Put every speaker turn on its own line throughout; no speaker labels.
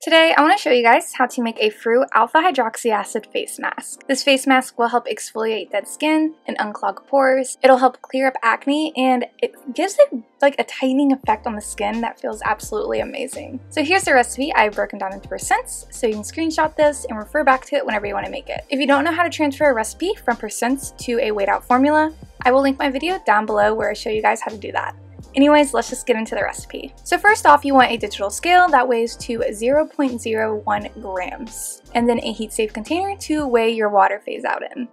Today, I want to show you guys how to make a Fruit Alpha Hydroxy Acid face mask. This face mask will help exfoliate dead skin and unclog pores. It'll help clear up acne and it gives it like a tightening effect on the skin that feels absolutely amazing. So here's the recipe I've broken down into percents so you can screenshot this and refer back to it whenever you want to make it. If you don't know how to transfer a recipe from percents to a weighed out formula, I will link my video down below where I show you guys how to do that. Anyways, let's just get into the recipe. So first off, you want a digital scale that weighs to 0.01 grams, and then a heat-safe container to weigh your water phase out in.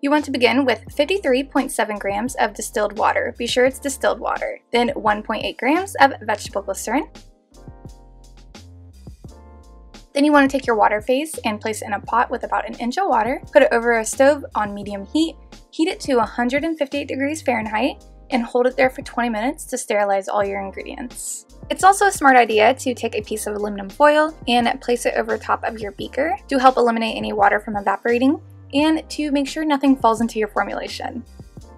You want to begin with 53.7 grams of distilled water. Be sure it's distilled water. Then 1.8 grams of vegetable glycerin. Then you want to take your water phase and place it in a pot with about an inch of water. Put it over a stove on medium heat. Heat it to 158 degrees Fahrenheit and hold it there for 20 minutes to sterilize all your ingredients. It's also a smart idea to take a piece of aluminum foil and place it over top of your beaker to help eliminate any water from evaporating and to make sure nothing falls into your formulation.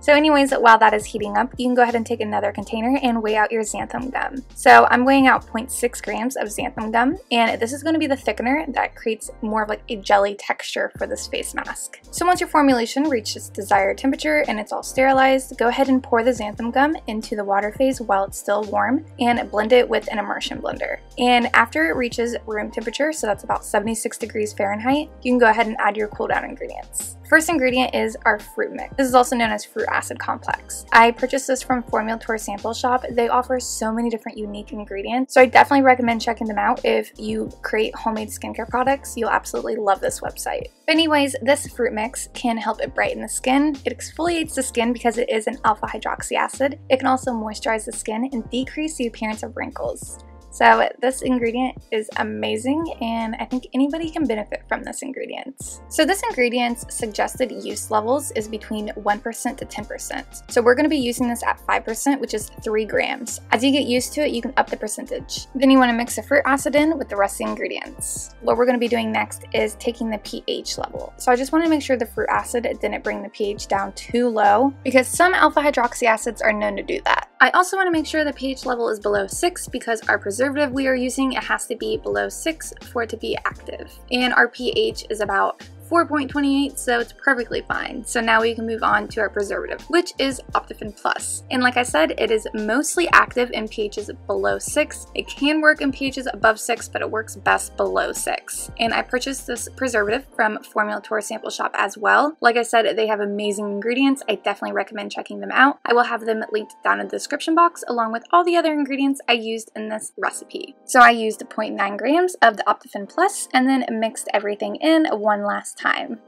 So anyways, while that is heating up, you can go ahead and take another container and weigh out your xanthan gum. So I'm weighing out 0.6 grams of xanthan gum, and this is going to be the thickener that creates more of like a jelly texture for this face mask. So once your formulation reaches desired temperature and it's all sterilized, go ahead and pour the xanthan gum into the water phase while it's still warm and blend it with an immersion blender. And after it reaches room temperature, so that's about 76 degrees Fahrenheit, you can go ahead and add your cool down ingredients. First ingredient is our fruit mix. This is also known as fruit acid complex. I purchased this from Formulator Sample Shop. They offer so many different unique ingredients, so I definitely recommend checking them out if you create homemade skincare products. You'll absolutely love this website. But anyways, this fruit mix can help it brighten the skin. It exfoliates the skin because it is an alpha hydroxy acid. It can also moisturize the skin and decrease the appearance of wrinkles. So this ingredient is amazing and I think anybody can benefit from this ingredient. So this ingredient's suggested use levels is between 1% to 10%. So we're going to be using this at 5%, which is 3 grams. As you get used to it, you can up the percentage. Then you want to mix the fruit acid in with the rest of the ingredients. What we're going to be doing next is taking the pH level. So I just want to make sure the fruit acid didn't bring the pH down too low because some alpha hydroxy acids are known to do that. I also want to make sure the pH level is below 6 because our preservative we are using, it has to be below 6 for it to be active. And our pH is about 4.28, so it's perfectly fine. So now we can move on to our preservative, which is Optiphen Plus. And like I said, it is mostly active in pHs below 6. It can work in pHs above 6, but it works best below 6. And I purchased this preservative from Formulator Sample Shop as well. Like I said, they have amazing ingredients. I definitely recommend checking them out. I will have them linked down in the description box along with all the other ingredients I used in this recipe. So I used 0.9 grams of the Optiphen Plus and then mixed everything in one last time.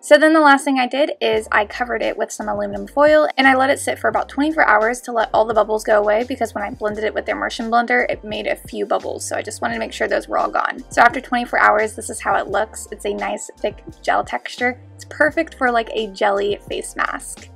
So then the last thing I did is I covered it with some aluminum foil and I let it sit for about 24 hours to let all the bubbles go away because when I blended it with the immersion blender, it made a few bubbles. So I just wanted to make sure those were all gone. So after 24 hours, this is how it looks. It's a nice thick gel texture. It's perfect for like a jelly face mask.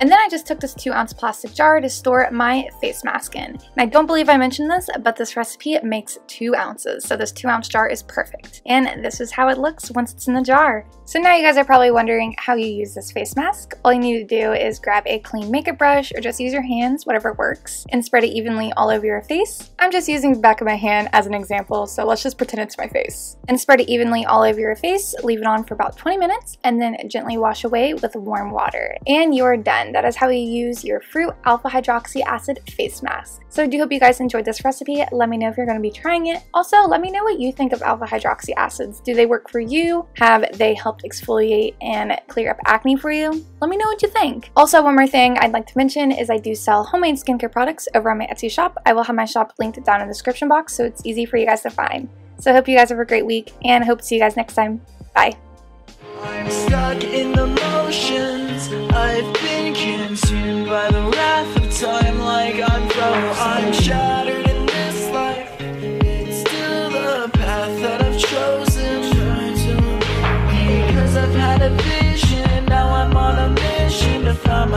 And then I just took this 2 ounce plastic jar to store my face mask in. And I don't believe I mentioned this, but this recipe makes 2 ounces, so this 2 ounce jar is perfect. And this is how it looks once it's in the jar. So now you guys are probably wondering how you use this face mask. All you need to do is grab a clean makeup brush or just use your hands, whatever works, and spread it evenly all over your face. I'm just using the back of my hand as an example, so let's just pretend it's my face. And spread it evenly all over your face, leave it on for about 20 minutes, and then gently wash away with warm water. And you're done. That is how you use your fruit alpha hydroxy acid face mask. So I do hope you guys enjoyed this recipe. Let me know if you're going to be trying it. Also, let me know what you think of alpha hydroxy acids. Do they work for you? Have they helped exfoliate and clear up acne for you? Let me know what you think. Also, one more thing I'd like to mention is I do sell homemade skincare products over on my Etsy shop. I will have my shop linked down in the description box so it's easy for you guys to find. So I hope you guys have a great week and I hope to see you guys next time. Bye.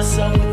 Had